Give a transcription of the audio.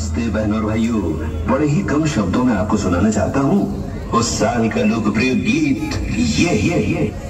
नमस्ते बहनों और भाइयों। बड़े ही कम शब्दों में आपको सुनाना चाहता हूँ। उस साल का लोकप्रिय गीत ये ये ये।